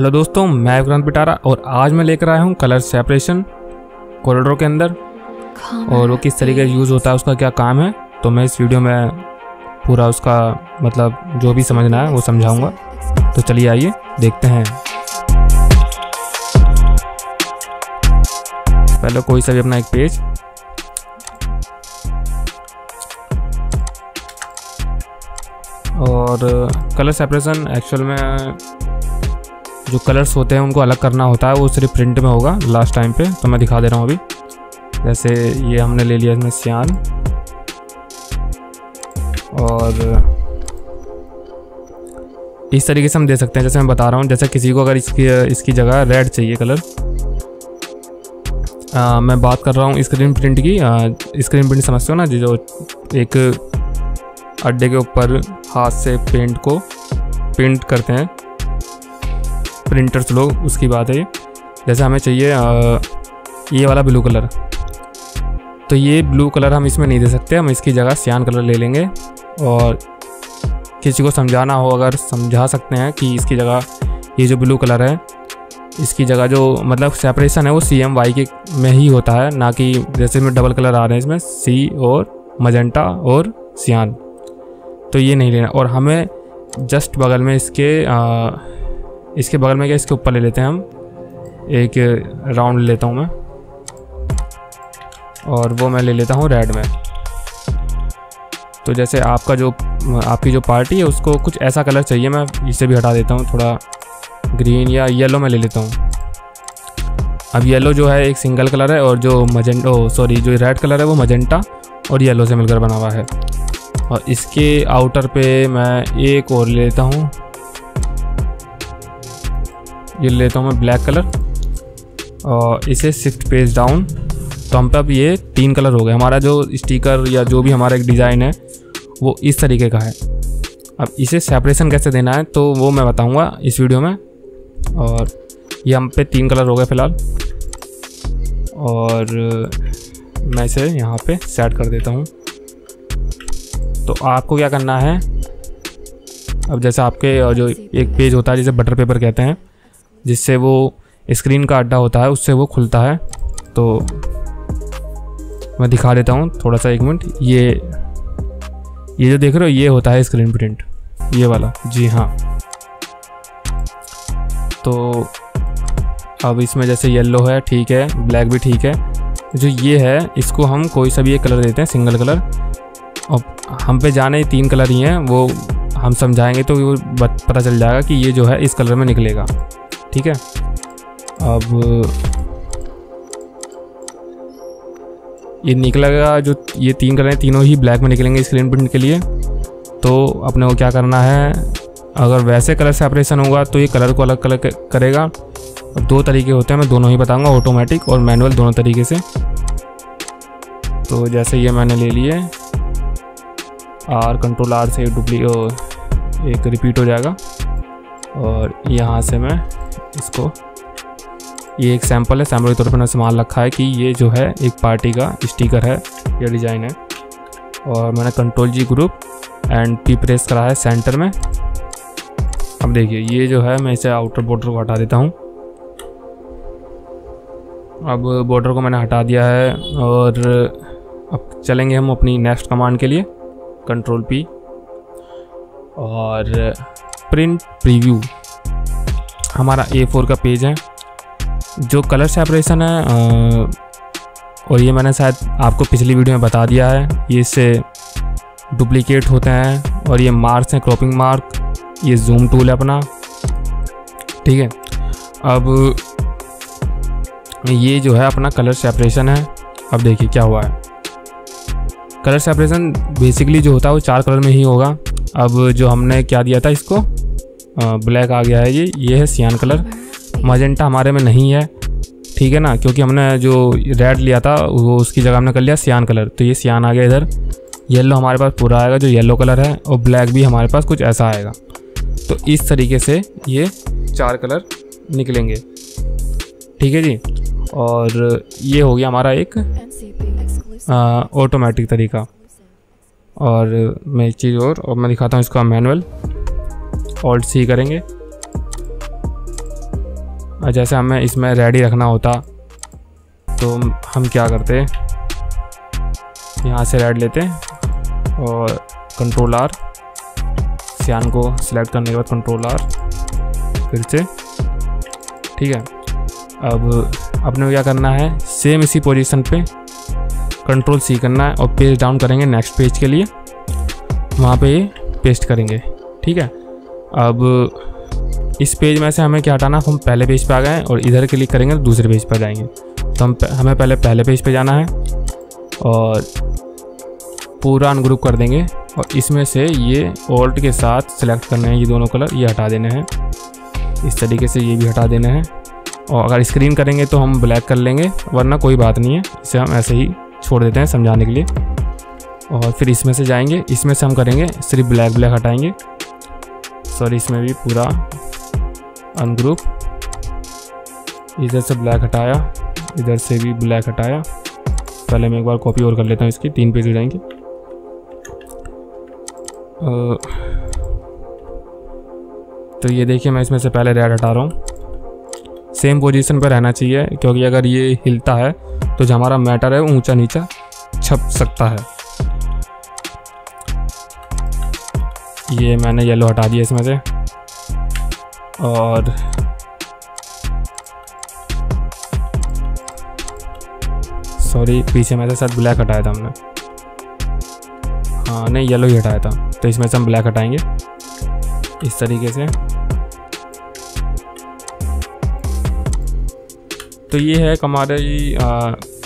Hello दोस्तों मैं विक्रांत पिटारा और आज मैं लेकर आया हूँ कलर सेपरेशन कॉरिडोर के अंदर। और वो किस तरीके से यूज़ होता है उसका क्या काम है तो मैं इस वीडियो में पूरा उसका मतलब जो भी समझना है वो समझाऊँगा। तो चलिए आइए देखते हैं। पहले कोई सा भी अपना एक पेज और कलर सेपरेशन एक्चुअल में जो कलर्स होते हैं उनको अलग करना होता है वो सिर्फ़ प्रिंट में होगा लास्ट टाइम पे। तो मैं दिखा दे रहा हूँ अभी। जैसे ये हमने ले लिया इसमें सियान और इस तरीके से हम दे सकते हैं जैसे मैं बता रहा हूँ। जैसे किसी को अगर इसकी इसकी जगह रेड चाहिए कलर आ, मैं बात कर रहा हूँ स्क्रीन प्रिंट की। स्क्रीन प्रिंट समझते हो ना जो एक अड्डे के ऊपर हाथ से पेंट को पेंट करते हैं। प्रिंटर्स लोग उसकी बात है जैसे हमें चाहिए ये वाला ब्लू कलर तो ये ब्लू कलर हम इसमें नहीं दे सकते हम इसकी जगह सियान कलर ले लेंगे। और किसी को समझाना हो अगर समझा सकते हैं कि इसकी जगह ये जो ब्लू कलर है इसकी जगह जो मतलब सेपरेशन है वो सी एम वाई के में ही होता है ना कि जैसे में डबल कलर आ रहे हैं इसमें सी और मजेंटा और सियान तो ये नहीं लेना। और हमें जस्ट बगल में इसके आ, इसके बगल में क्या, इसके ऊपर ले लेते हैं हम। एक राउंड लेता हूँ मैं। और वो मैं ले लेता हूँ रेड में। तो जैसे आपका जो, आपकी जो पार्टी है, उसको कुछ ऐसा कलर चाहिए, मैं इसे भी हटा देता हूँ। थोड़ा ग्रीन या येलो में ले लेता हूँ। अब येलो जो है, एक सिंगल कलर है, और जो मजेंटो सॉरी, जो रेड कलर है, वो मजेंटा और येलो से मिलकर बना हुआ है। और इसके आउटर पे मैं एक और ले लेता हूँ। ये लेता हूँ मैं ब्लैक कलर। और इसे शिफ्ट पेज डाउन तो हम पे अब ये तीन कलर हो गए। हमारा जो स्टिकर या जो भी हमारा एक डिज़ाइन है, वो इस तरीके का है। अब इसे सेपरेशन कैसे देना है तो वो मैं बताऊँगा इस वीडियो में। और ये हम पे तीन कलर हो गए फ़िलहाल। और मैं इसे यहाँ पे सेट कर देता हूँ। तो आपको क्या करना है, अब जैसे आपके जो एक पेज होता है, जिसे बटर पेपर कहते हैं जिससे वो स्क्रीन का अड्डा होता है, उससे वो खुलता है। तो मैं दिखा देता हूँ थोड़ा सा एक मिनट। ये ये जो देख रहे हो, ये होता है स्क्रीन प्रिंट ये वाला। जी हाँ। तो अब इसमें जैसे येलो है, ठीक है। ब्लैक भी ठीक है। जो ये है, इसको हम कोई सा भी एक कलर देते हैं सिंगल कलर और हम पे जाने तीन कलर ही हैं, वो हम समझाएँगे तो वो पता चल जाएगा कि ये जो है, इस कलर में निकलेगा। ठीक है? अब, ये निकलेगा जो ये तीन कलर हैं, तीनों ही ब्लैक में निकलेंगे स्क्रीन प्रिंट के लिए। तो अपने को क्या करना है, अगर वैसे कलर सेपरेशन होगा तो ये कलर को अलग कलर करेगा। अब दो तरीके होते हैं, मैं दोनों ही बताऊँगा ऑटोमेटिक और मैनुअल दोनों तरीके से। तो जैसे ये मैंने ले लिए आर कंट्रोल आर से डुप्ली एक रिपीट हो जाएगा। और यहाँ से मैं इसको। ये एक सैंपल है सैंपल के तौर पर मैंने सामान रखा है कि ये जो है एक पार्टी का स्टिकर है, ये डिज़ाइन है। और मैंने control G group and P press करा है सेंटर में। अब देखिए, ये जो है मैं इसे आउटर बॉर्डर को हटा देता हूँ। अब बॉर्डर को मैंने हटा दिया है और अब चलेंगे हम अपनी नेक्स्ट कमांड के लिए कंट्रोल पी और प्रिंट प्रीव्यू हमारा ए फोर का पेज है, जो कलर सेपरेशन है और ये मैंने शायद आपको पिछली वीडियो में बता दिया है, ये इससे डुप्लीकेट होते हैं, और ये मार्क्स हैं क्रॉपिंग मार्क ये जूम टूल है अपना, ठीक है? अब ये जो है अपना कलर सेपरेशन है, अब देखिए क्या हुआ है। कलर सेपरेशन बेसिकली जो होता है वो चार कलर में ही होगा। अब जो हमने क्या दिया था इसको? ब्लैक आ गया है ये ये है सियान कलर मजेंटा हमारे में नहीं है। ठीक है ना? क्योंकि हमने जो रेड लिया था, वो उसकी जगह हमने कर लिया सियान कलर तो ये सियान आ गया इधर। येलो हमारे पास पूरा आएगा, जो येलो कलर है, और ब्लैक भी हमारे पास कुछ ऐसा आएगा। तो इस तरीके से ये चार कलर निकलेंगे। ठीक है जी? और ये हो गया हमारा एक ऑटोमेटिक तरीका। और मैं एक चीज़ और और मैं दिखाता हूँ इसका मैनुअल ऑल्ट सी करेंगे। और जैसे हमें इसमें रेडी रखना होता तो हम क्या करते यहाँ से रेड लेते और कंट्रोल आर सियान को सिलेक्ट करने के बाद कंट्रोल आर फिर से। ठीक है, अब अपने क्या करना है? सेम इसी पोजीशन पे कंट्रोल सी करना है और पेज डाउन करेंगे नेक्स्ट पेज के लिए। वहाँ पे पेस्ट करेंगे। ठीक है अब इस पेज में से हमें क्या हटाना हम पहले पेज पे आ गए और इधर क्लिक करेंगे तो दूसरे पेज पर जाएँगे। तो हम हमें पहले पहले पेज पे जाना है और पूरा अनग्रुप कर देंगे और इसमें से ये ओल्ट के साथ सेलेक्ट करने हैं। ये दोनों कलर ये हटा देने हैं। इस तरीके से ये भी हटा देने हैं। और अगर स्क्रीन करेंगे तो हम ब्लैक कर लेंगे, वरना कोई बात नहीं है। इसे हम ऐसे ही छोड़ देते हैं समझाने के लिए। और फिर इसमें से जाएँगे। इसमें से हम करेंगे, सिर्फ़ ब्लैक ब्लैक हटाएँगे। सॉरी, इसमें भी पूरा अनग्रुप इधर से ब्लैक हटाया, इधर से भी ब्लैक हटाया। पहले मैं एक बार कॉपी और कर लेता हूँ इसकी, तीन पेज हो जाएँगे। तो ये देखिए, मैं इसमें से पहले रेड हटा रहा हूँ। सेम पोजीशन पर रहना चाहिए, क्योंकि अगर ये हिलता है तो जो हमारा मैटर है ऊँचा नीचा छप सकता है। ये मैंने येलो हटा दिया इसमें से। और सॉरी पीछे में से शायद ब्लैक हटाया था हमने। हाँ नहीं येलो ही हटाया था। तो इसमें से हम ब्लैक हटाएँगे। इस तरीके से। तो ये है हमारे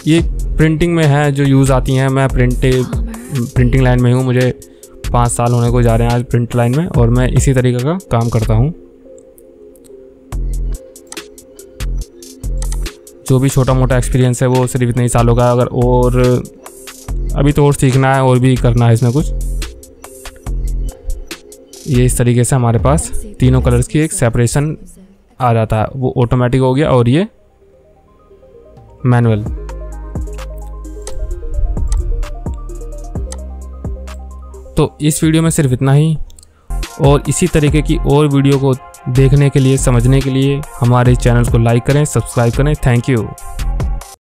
ये प्रिंटिंग में है जो यूज़ आती हैं। मैं प्रिंट प्रिंटिंग लाइन में हूँ। मुझे पाँच साल होने को जा रहे हैं आज प्रिंट लाइन में और मैं इसी तरीके का काम करता हूँ। जो भी छोटा मोटा एक्सपीरियंस है वो सिर्फ़ इतने ही सालों का अगर और अभी तो और सीखना है और भी करना है इसमें कुछ। ये इस तरीके से हमारे पास तीनों कलर्स की एक सेपरेशन आ जाता है। वो ऑटोमेटिक हो गया और ये मैनुअल तो इस वीडियो में सिर्फ़ इतना ही। और इसी तरीके की और वीडियो को देखने के लिए, समझने के लिए हमारे चैनल को लाइक करें, सब्सक्राइब करें। Thank you.